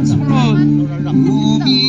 Dance floor.